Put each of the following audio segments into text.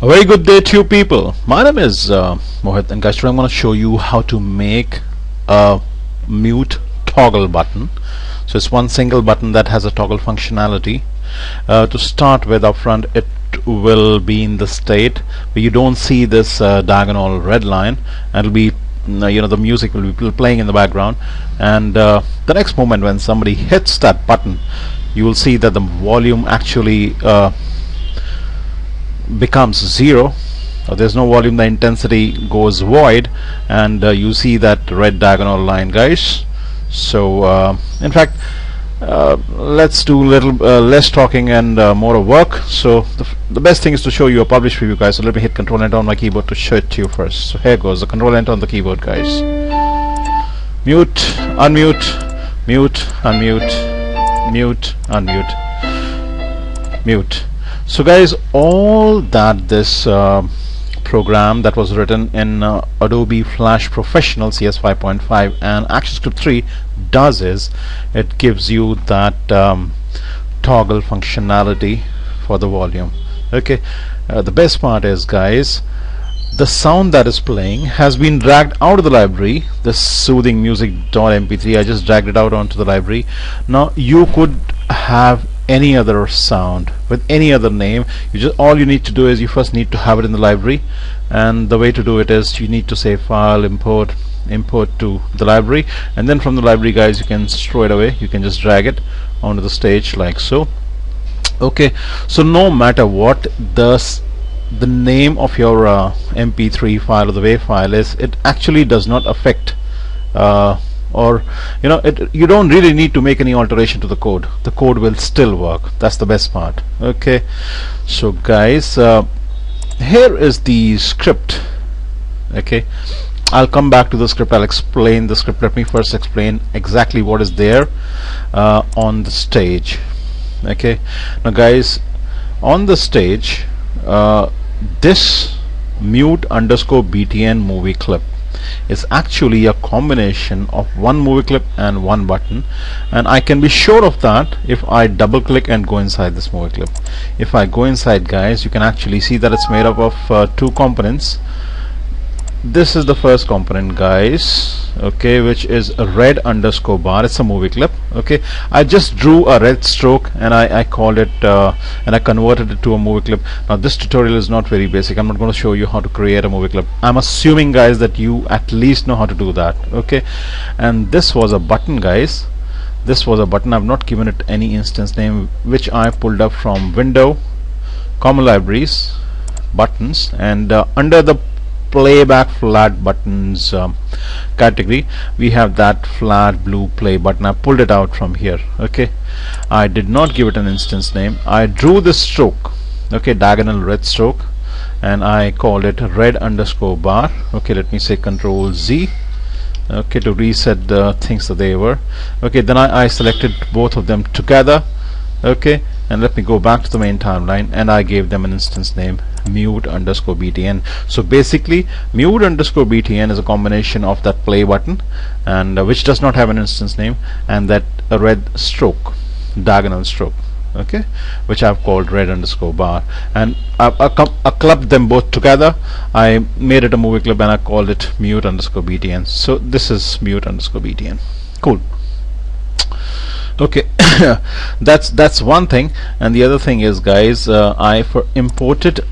A very good day to you people. My name is uh, Mohit and guys today I'm going to show you how to make a mute toggle button. So it's one single button that has a toggle functionality. Uh, to start with up front it will be in the state where you don't see this uh, diagonal red line and it'll be mm, you know the music will be playing in the background and uh, the next moment when somebody hits that button you will see that the volume actually uh, becomes zero there's no volume the intensity goes void and uh, you see that red diagonal line guys. So uh, in fact uh, let's do little uh, less talking and uh, more of work. So the, the, best thing is to show you a publish preview guys. So let me hit control enter on my keyboard to show it to you first. So here goes the control enter on the keyboard guys. Mute unmute mute unmute mute unmute. Mute so guys all that this uh, program that was written in uh, Adobe Flash Professional CS 5.5 and ActionScript 3 does is it gives you that um, toggle functionality for the volume. Okay. Uh, the best part is guys the sound that is playing has been dragged out of the library. The soothing music.mp3 I just dragged it out onto the library. Now you could have any other sound with any other name. You just all you need to do is you first need to have it in the library and the way to do it is you need to say file import import to the library and then from the library guys you can throw it away you can just drag it onto the stage like so. Okay so no matter what the the name of your uh, mp3 file or the WAV file is it actually does not affect uh, or you know it, you don't really need to make any alteration to the code. The code will still work. That's the best part. Okay. So guys uh, here is the script. Okay. I'll come back to the script. I'll explain the script. Let me first explain exactly what is there uh, on the stage. Okay. Now guys on the stage uh, this mute underscore btn movie clip is actually a combination of one movie clip and one button. And I can be sure of that if I double click and go inside this movie clip. If I go inside guys you can actually see that it's made up of uh, two components this is the first component guys okay which is a red underscore bar. It's a movie clip okay. I just drew a red stroke and I, I called it uh, and I converted it to a movie clip. Now this tutorial is not very basic. I'm not going to show you how to create a movie clip. I'm assuming guys that you at least know how to do that okay. And this was a button guys. This was a button. I've not given it any instance name which I pulled up from window common libraries buttons and uh, under the playback flat buttons um, category. We have that flat blue play button. I pulled it out from here okay? I did not give it an instance name. I drew the stroke okay diagonal red stroke and I called it red underscore bar okay let me say control Z okay to reset the things that they were. Okay then I, I selected both of them together okay and let me go back to the main timeline and I gave them an instance name mute underscore btn so basically mute underscore btn is a combination of that play button and uh, which does not have an instance name and that red stroke diagonal stroke okay which I've called red underscore bar. And I, I, I, clubbed them both together. I made it a movie clip and I called it mute underscore btn so this is mute underscore btn cool okay. That's that's one thing. And the other thing is guys uh, I imported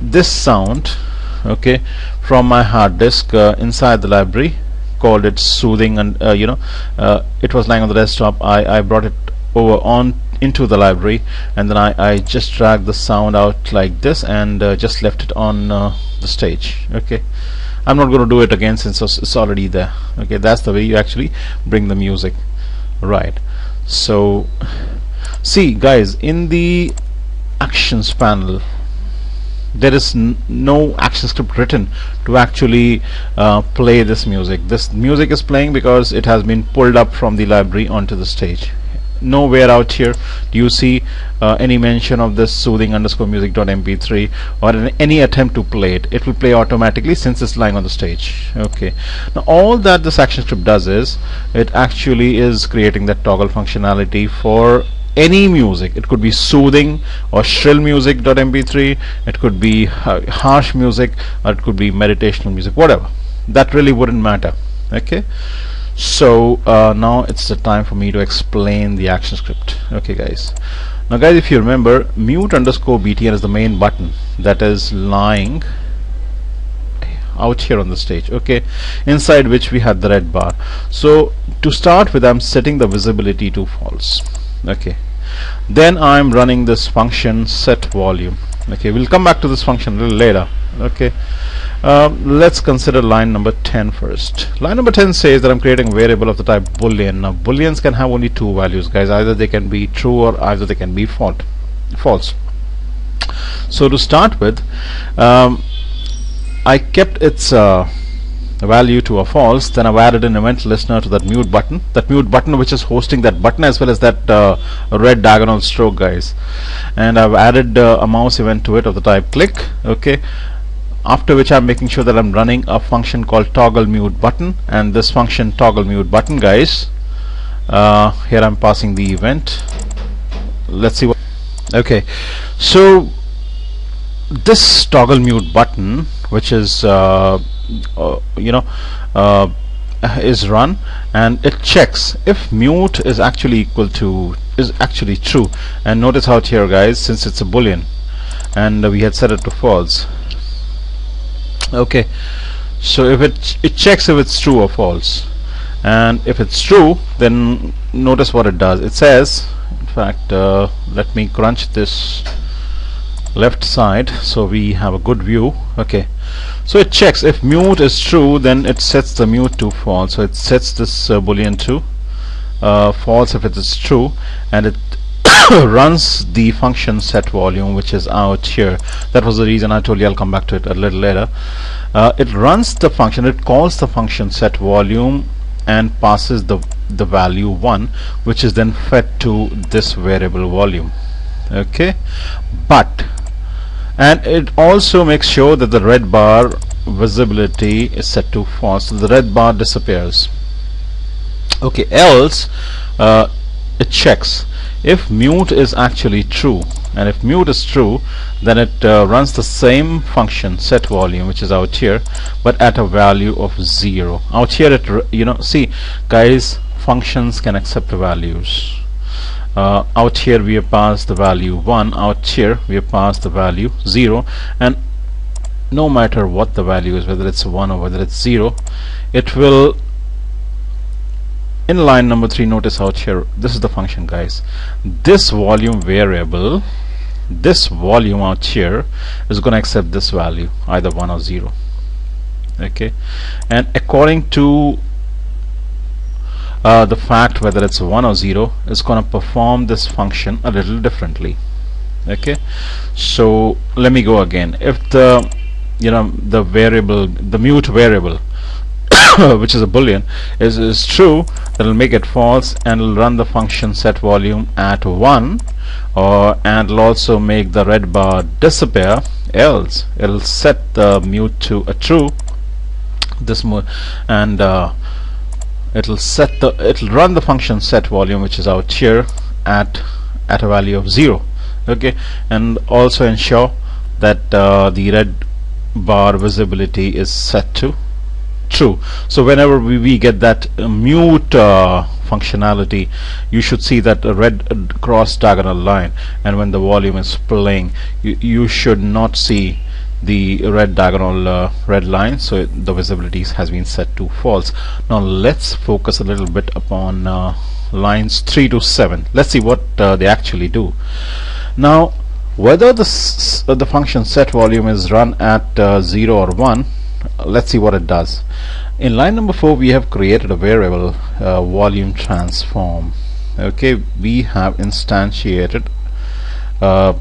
this sound okay from my hard disk uh, inside the library called it soothing and uh, you know uh, it was lying on the desktop. I, I brought it over on into the library and then I, I just dragged the sound out like this and uh, just left it on uh, the stage okay. I'm not going to do it again since it's already there okay. That's the way you actually bring the music right so see guys in the actions panel there is no action script written to actually uh, play this music. This music is playing because it has been pulled up from the library onto the stage nowhere out here. Do you see uh, any mention of this soothing underscore music.mp3 or any attempt to play it? It will play automatically since it's lying on the stage. Okay. Now all that this action script does is it actually is creating that toggle functionality for any music. It could be soothing or shrill music.mp3 it could be uh, harsh music or it could be meditational music whatever. That really wouldn't matter. Okay so uh, now it's the time for me to explain the action script. Okay guys. Now guys if you remember mute underscore btn is the main button that is lying out here on the stage okay inside which we had the red bar. So to start with I'm setting the visibility to false okay. Then I'm running this function set volume okay. We'll come back to this function a little later okay uh, let's consider line number 10 first. Line number 10 says that I'm creating a variable of the type boolean. Now booleans can have only two values guys. Either they can be true or either they can be false. So to start with um, I kept its uh, value to a false then I've added an event listener to that mute button. That mute button which is hosting that button as well as that uh, red diagonal stroke guys. And I've added uh, a mouse event to it of the type click okay after which I'm making sure that I'm running a function called toggle mute button. And this function toggle mute button guys uh, here I'm passing the event. Let's see what okay. So this toggle mute button which is uh, uh, you know uh, is run and it checks if mute is actually equal to is actually true. And notice how here guys since it's a boolean and we had set it to false okay. So if it it checks if it's true or false. And if it's true then notice what it does. It says in fact uh, let me crunch this left side so we have a good view. Okay. So it checks. If mute is true then it sets the mute to false. So it sets this uh, boolean to uh, false if it is true. And it runs the function set volume which is out here. That was the reason I told you I'll come back to it a little later. Uh, it runs the function it calls the function set volume and passes the the value 1 which is then fed to this variable volume. Okay? But and it also makes sure that the red bar visibility is set to false. So the red bar disappears. Okay else uh, it checks if mute is actually true and if mute is true then it uh, runs the same function set volume which is out here but at a value of zero. Out here it you know see guys functions can accept values. Uh, out here we have passed the value 1 out here we have passed the value 0 and no matter what the value is whether it's 1 or whether it's 0 it will in line number 3 notice out here this is the function guys. This volume variable this volume out here is going to accept this value either 1 or 0 okay? And according to uh, the fact whether it's 1 or 0 is going to perform this function a little differently. Okay? So let me go again. If the you know the variable the mute variable which is a boolean is, is true will make it false and will run the function set volume at 1 or and will also make the red bar disappear. Else it'll set the mute to a true this and uh, it'll set the it'll run the function set volume which is out here at at a value of 0 okay? And also ensure that uh, the red bar visibility is set to true. So whenever we, we get that uh, mute uh, functionality you should see that red uh, cross diagonal line. And when the volume is playing you, you should not see the red diagonal uh, red line. So the visibility has been set to false. Now let's focus a little bit upon uh, lines 3 to 7 let's see what uh, they actually do. Now whether the, the function set volume is run at uh, 0 or 1 let's see what it does. In line number 4 we have created a variable uh, volume transform. Okay we have instantiated a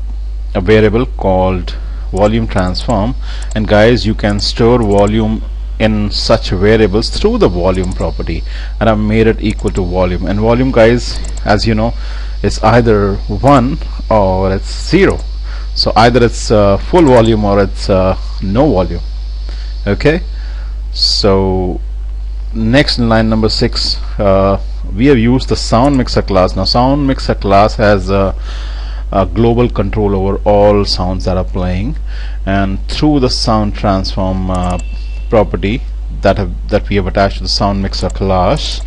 variable called volume transform. And guys you can store volume in such variables through the volume property. And I've made it equal to volume. And volume guys as you know is either 1 or it's 0 so either it's uh, full volume or it's uh, no volume okay? So next in line number 6 uh, we have used the sound mixer class. Now sound mixer class has a, a global control over all sounds that are playing. And through the sound transform uh, property that have that we have attached to the sound mixer class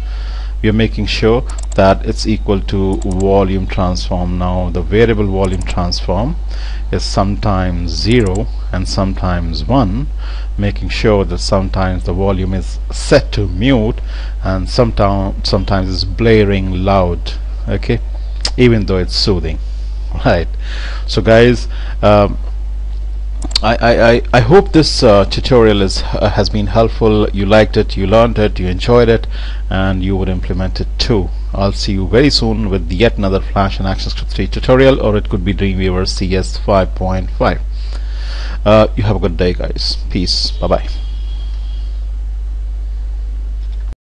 we are making sure that it's equal to volume transform. Now the variable volume transform is sometimes 0 and sometimes 1 making sure that sometimes the volume is set to mute and sometimes sometimes it's blaring loud okay? Even though it's soothing right? So guys um, I, I, I hope this uh, tutorial is uh, has been helpful. You liked it you learned it you enjoyed it and you would implement it too. I'll see you very soon with yet another Flash and ActionScript 3 tutorial or it could be Dreamweaver CS 5.5 uh, you have a good day guys. Peace. Bye bye